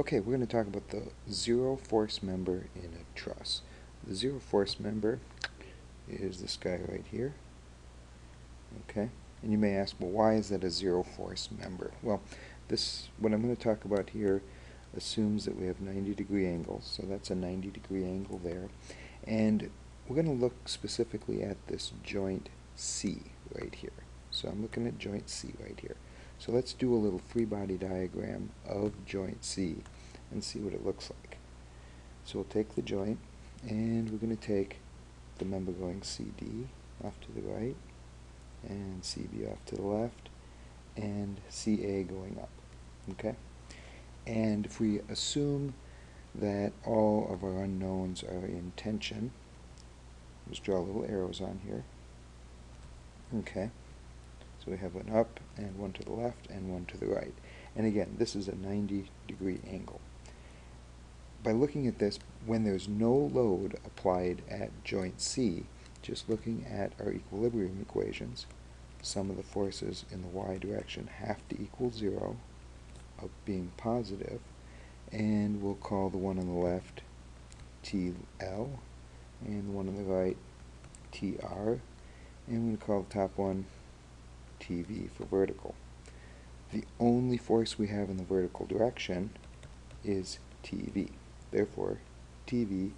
Okay, we're going to talk about the zero force member in a truss. The zero force member is this guy right here. Okay, and you may ask, well, why is that a zero force member? Well, this, what I'm going to talk about here assumes that we have 90 degree angles, so that's a 90 degree angle there. And we're going to look specifically at this joint C right here. So I'm looking at joint C right here. So let's do a little free body diagram of joint C and see what it looks like. So we'll take the joint and we're going to take the member going CD off to the right and CB off to the left and CA going up. Okay? And if we assume that all of our unknowns are in tension, let's draw little arrows on here. Okay. So we have one up and one to the left and one to the right. And again, this is a 90 degree angle. By looking at this, when there's no load applied at joint C, just looking at our equilibrium equations, sum of the forces in the y direction have to equal zero, of being positive, and we'll call the one on the left TL, and the one on the right TR, and we'll call the top one TV for vertical. The only force we have in the vertical direction is TV. Therefore, TV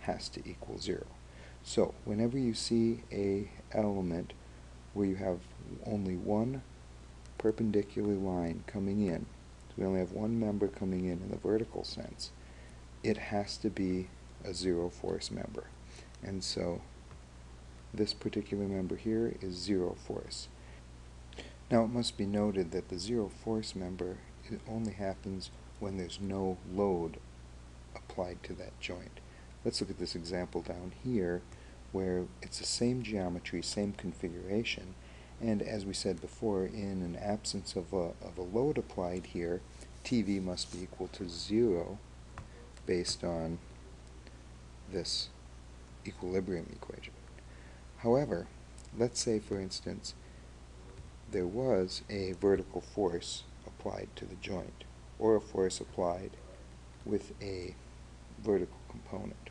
has to equal zero. So, whenever you see a element where you have only one perpendicular line coming in, so we only have one member coming in in the vertical sense, it has to be a zero force member. And so, this particular member here is zero force. Now it must be noted that the zero force member only happens when there's no load applied to that joint. Let's look at this example down here where it's the same geometry, same configuration, and as we said before, in an absence of a, of a load applied here, TV must be equal to zero based on this equilibrium equation. However, let's say for instance there was a vertical force applied to the joint, or a force applied with a vertical component.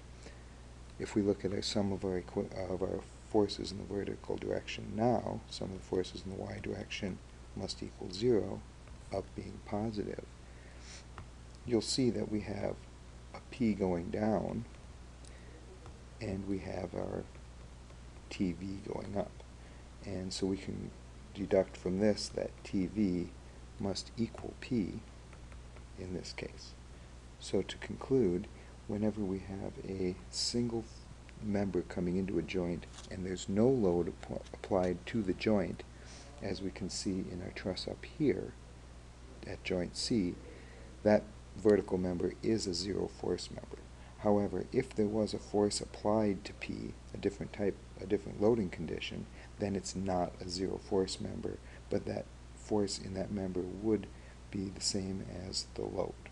If we look at our, sum of our, of our forces in the vertical direction now, sum of the forces in the y direction must equal zero, up being positive, you'll see that we have a p going down, and we have our TV going up. And so we can deduct from this that TV must equal P in this case. So to conclude, whenever we have a single member coming into a joint and there's no load applied to the joint, as we can see in our truss up here at joint C, that vertical member is a zero force member. However, if there was a force applied to P, a different type, a different loading condition, then it's not a zero force member, but that force in that member would be the same as the load.